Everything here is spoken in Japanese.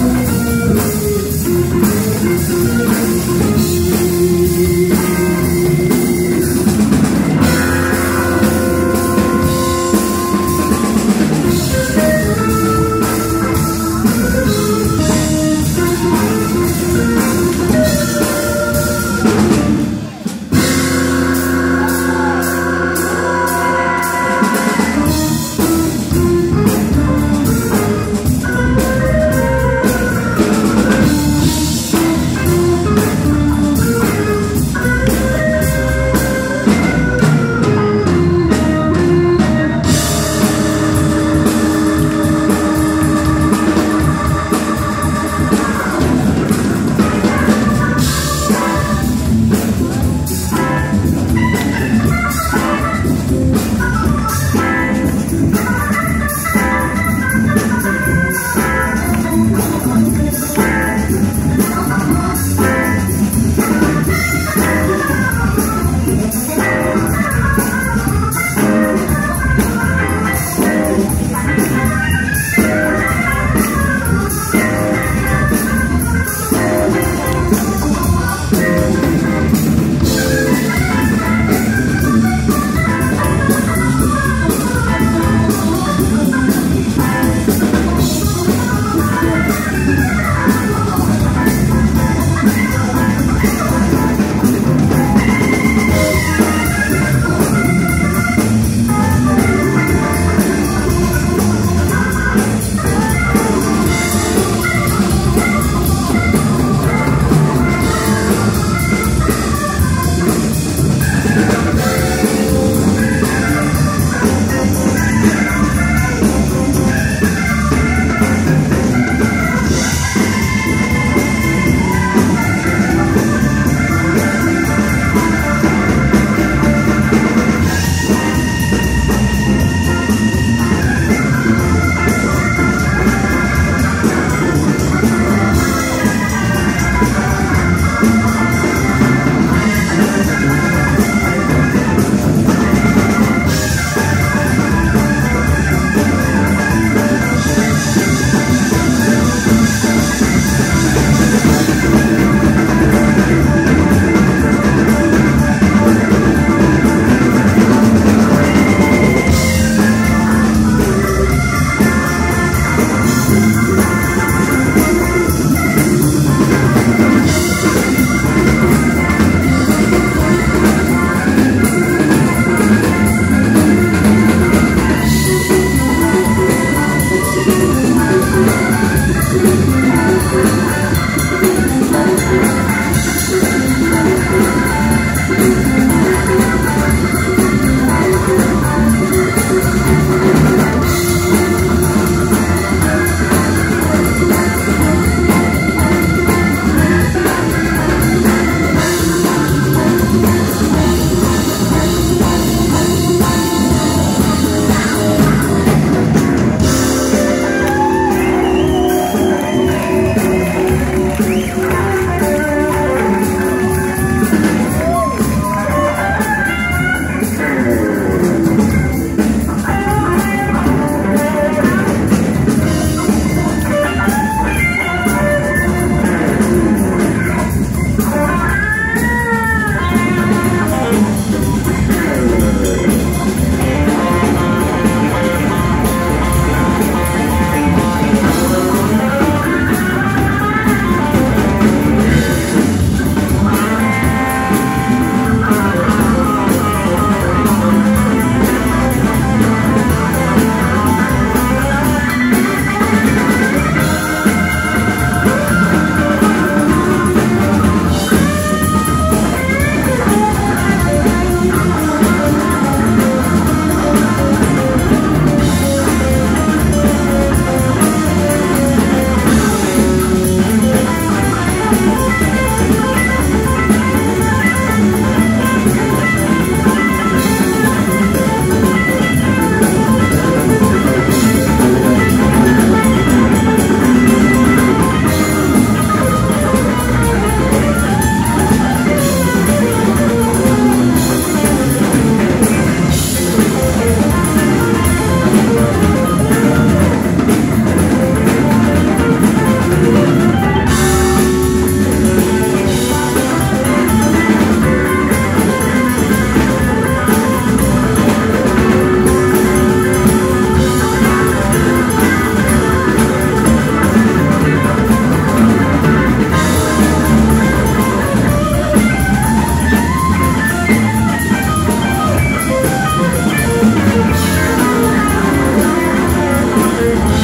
Thank you. Amen.